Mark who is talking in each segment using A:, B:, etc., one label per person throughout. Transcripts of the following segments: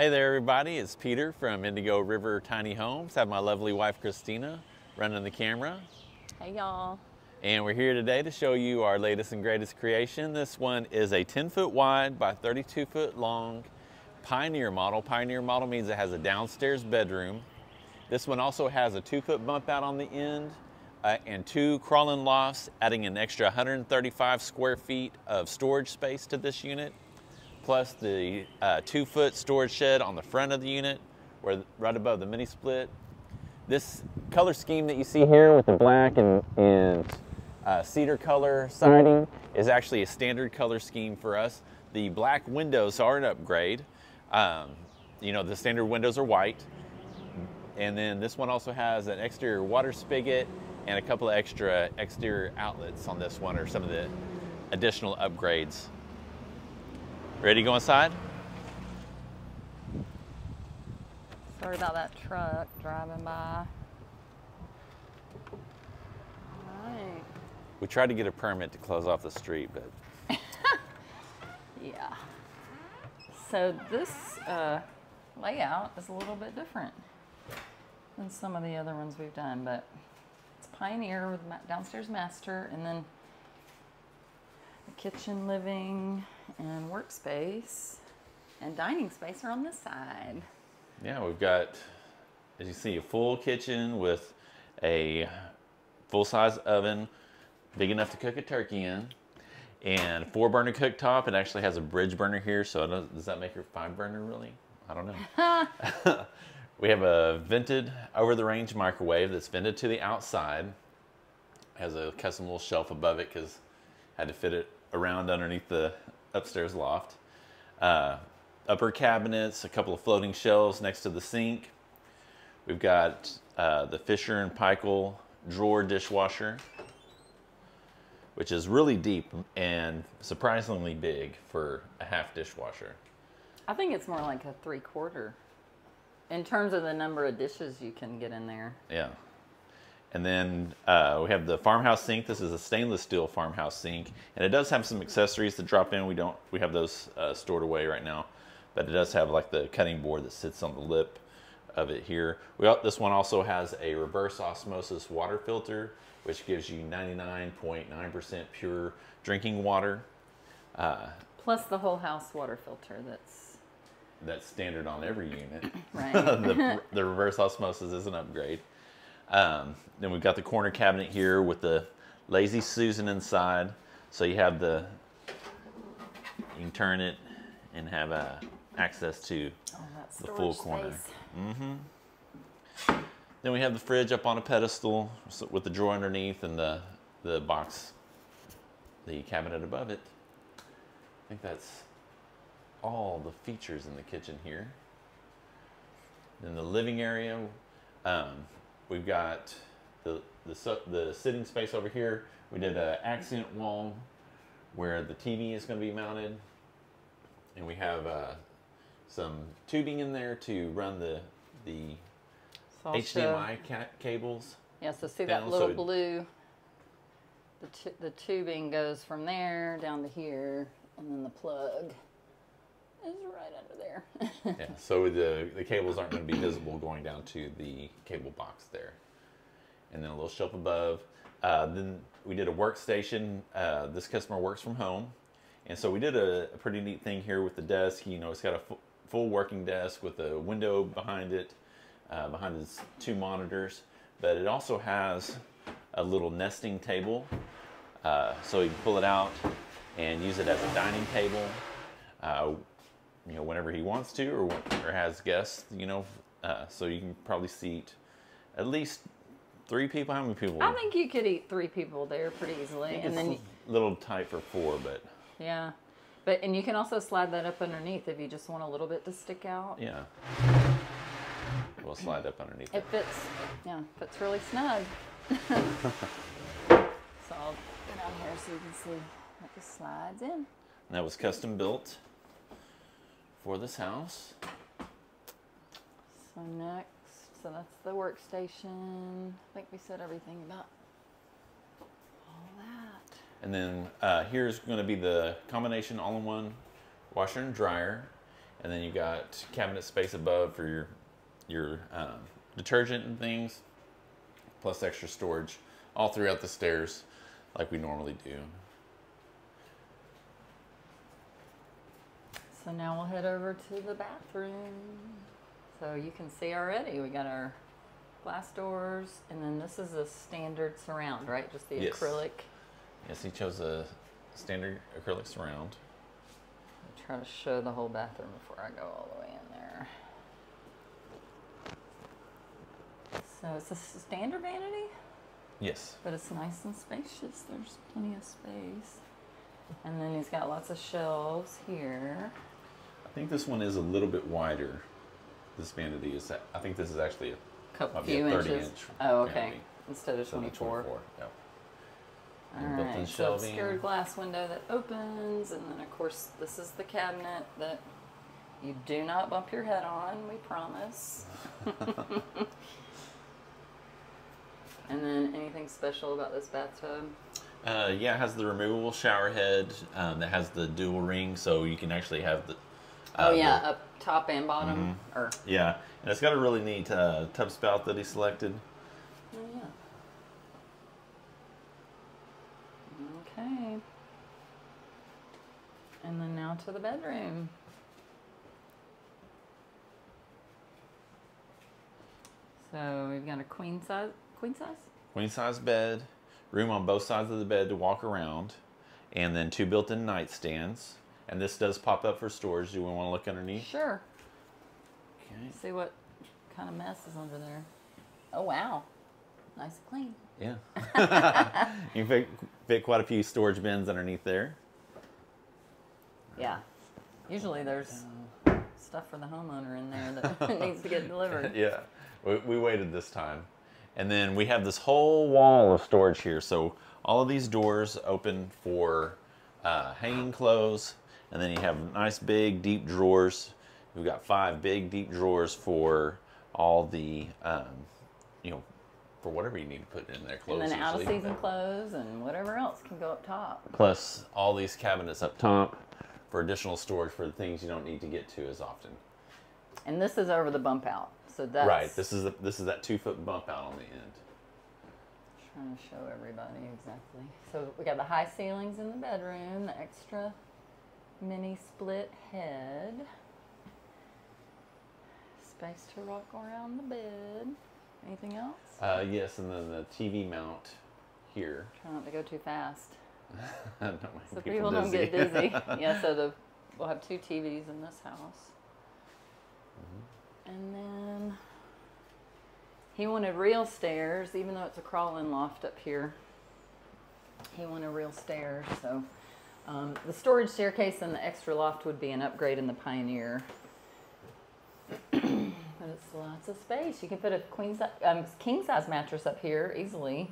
A: Hey there everybody, it's Peter from Indigo River Tiny Homes. I have my lovely wife Christina running the camera.
B: Hey y'all.
A: And we're here today to show you our latest and greatest creation. This one is a 10 foot wide by 32 foot long Pioneer model. Pioneer model means it has a downstairs bedroom. This one also has a two foot bump out on the end uh, and two crawl-in lofts, adding an extra 135 square feet of storage space to this unit, plus the uh, two foot storage shed on the front of the unit, where right above the mini split. This color scheme that you see here with the black and, and uh, cedar color siding is actually a standard color scheme for us. The black windows are an upgrade. Um, you know, the standard windows are white. And then this one also has an exterior water spigot and a couple of extra exterior outlets on this one or some of the additional upgrades. Ready to go inside?
B: Sorry about that truck driving by. Alright.
A: We tried to get a permit to close off the street, but
B: Yeah. So this uh, layout is a little bit different than some of the other ones we've done, but it's Pioneer with downstairs master and then the kitchen, living, and workspace and dining space are on this side.
A: yeah, we've got, as you see, a full kitchen with a full-size oven, big enough to cook a turkey in, and four burner cooktop. It actually has a bridge burner here, so I does that make it five burner really? I don't know. we have a vented over the range microwave that's vented to the outside. Has a custom little shelf above it because had to fit it around underneath the upstairs loft. Uh, upper cabinets, a couple of floating shelves next to the sink. We've got uh, the Fisher and Paykel drawer dishwasher, which is really deep and surprisingly big for a half dishwasher.
B: I think it's more like a three quarter in terms of the number of dishes you can get in there.
A: Yeah. And then uh, we have the farmhouse sink. This is a stainless steel farmhouse sink, and it does have some accessories to drop in. We don't. We have those uh, stored away right now, but it does have like the cutting board that sits on the lip of it here. We this one also has a reverse osmosis water filter, which gives you 99.9% pure drinking water. Uh,
B: Plus the whole house water filter that's
A: that's standard on every unit.
B: right.
A: the, the reverse osmosis is an upgrade. Um, then we've got the corner cabinet here with the Lazy Susan inside. So you have the, you can turn it and have uh, access to.
B: oh,
A: the full corner.
B: space.
A: Then we have the fridge up on a pedestal with the drawer underneath and the, the box, the cabinet above it. I think that's all the features in the kitchen here. In the living area, um, we've got the, the, the sitting space over here. We did an accent wall where the TV is going to be mounted. And we have uh, some tubing in there to run the, the HDMI ca- cables.
B: Yeah, so see
A: down,
B: that little
A: so-
B: blue, the, the tubing goes from there down to here, and then the plug is right under there.
A: yeah, so the, the cables aren't going to be visible going down to the cable box there. And then a little shelf above. Uh, then we did a workstation. Uh, this customer works from home. And so we did a, a pretty neat thing here with the desk. You know, it's got a full working desk with a window behind it, uh, behind its two monitors. But it also has a little nesting table. Uh, so you can pull it out and use it as a dining table. You know, whenever he wants to or, or has guests, you know, uh, so you can probably seat at least three people. How many people?
B: I think you could eat three people there pretty easily, and
A: it's
B: then
A: a little tight for four, but
B: yeah, but and you can also slide that up underneath if you just want a little bit to stick out.
A: yeah, we'll slide up underneath.
B: It
A: It.
B: fits, yeah, fits really snug. so I'll go down here so you can see it just slides in.
A: And that was custom built for this house.
B: So next, so that's the workstation. I think we said everything about all that.
A: And then uh, here's going to be the combination all-in-one washer and dryer. and then you got cabinet space above for your your um, detergent and things, plus extra storage all throughout the stairs, like we normally do.
B: So now we'll head over to the bathroom. So you can see already we got our glass doors, and then this is a standard surround, right? Just the
A: Yes.
B: acrylic.
A: Yes, he chose a standard acrylic surround.
B: I'm trying to show the whole bathroom before I go all the way in there. So it's a standard vanity,
A: Yes.
B: but it's nice and spacious. There's plenty of space. And then he's got lots of shelves here.
A: I think this one is a little bit wider. This vanity is. I think this is actually a
B: Couple
A: be a 30
B: inches.
A: inch
B: oh, okay.
A: vanity.
B: Instead of 24.
A: 24. Yeah.
B: All
A: And built-in
B: right, so obscured glass window that opens, and then of course this is the cabinet that you do not bump your head on. We promise. and then anything special about this bathtub?
A: Uh, yeah, it has the removable shower head um, that has the dual ring, so you can actually have the.
B: Oh
A: uh,
B: yeah, up top and bottom, or
A: yeah, and it's got a really neat uh, tub spout that he selected.
B: oh yeah. Okay. And then now to the bedroom. So we've got a queen size. Queen size?
A: Queen size bed, room on both sides of the bed to walk around, and then two built-in nightstands. And this does pop up for storage. Do we want to look underneath?
B: Sure.
A: Okay.
B: See what kind of mess is under there. Oh wow, nice and clean.
A: Yeah. you can fit, fit quite a few storage bins underneath there.
B: Yeah. Usually there's stuff for the homeowner in there that needs to get delivered.
A: yeah, we, we waited this time. And then we have this whole wall of storage here. So all of these doors open for uh, hanging clothes. And then you have nice big deep drawers. We've got five big deep drawers for all the, um, you know, for whatever you need to put in there.
B: Clothes And
A: Clothes
B: then out of season clothes and whatever else can go up top.
A: Plus all these cabinets up top for additional storage for the things you don't need to get to as often.
B: And this is over the bump out. So that's
A: Right. This is a, this is that two foot bump out on the end.
B: trying to show everybody exactly. So we got the high ceilings in the bedroom, the extra mini split head. Space to rock around the bed. Anything else?
A: Uh, yes, and then the TV mount here.
B: Try not to go too fast. So people, don't get
A: dizzy.
B: dizzy. yeah, so the, we'll have two TVs in this house.
A: Mm-hmm.
B: And then he wanted real stairs, even though it's a crawl-in loft up here. He wanted real stairs, so um, the storage staircase and the extra loft would be an upgrade in the Pioneer. but it's lots of space. You can put a queen size, um, king size mattress up here easily,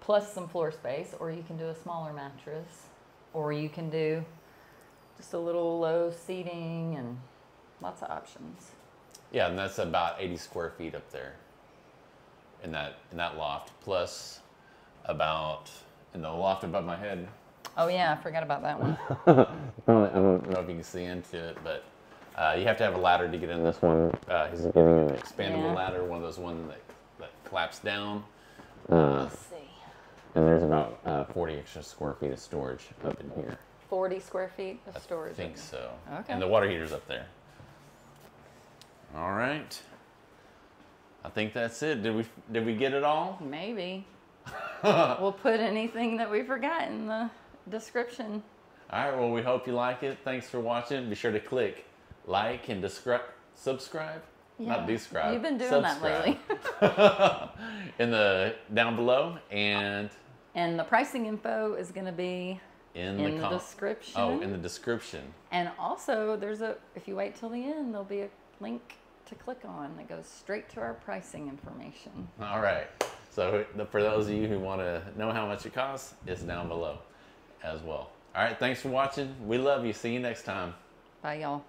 B: plus some floor space, or you can do a smaller mattress, or you can do just a little low seating and lots of options.
A: yeah, and that's about 80 square feet up there in that in that loft. Plus about in the loft above my head.
B: Oh yeah, I forgot about that one.
A: I don't know if you can see into it, but uh, you have to have a ladder to get in this one. Uh, he's giving you an expandable
B: Yeah.
A: ladder, one of those ones that, that claps down.
B: Let's see.
A: And there's about uh, 40 extra square feet of storage up in here.
B: 40 square feet of storage.
A: I think so.
B: Okay.
A: And the water heater's up there. All right. I think that's it. Did we did we get it all?
B: Maybe. we'll put anything that we forgot in the description.
A: All right. Well, we hope you like it. Thanks for watching. Be sure to click like and descri- subscribe. Not describe.
B: You've been doing that lately.
A: in the down below and
B: and the pricing info is going to be
A: in,
B: in
A: the,
B: the description.
A: Oh, in the description.
B: and also, there's a if you wait till the end, there'll be a link to click on that goes straight to our pricing information.
A: All right. So for those of you who want to know how much it costs, it's down below as well. All right. Thanks for watching. We love you. See you next time.
B: Bye, y'all.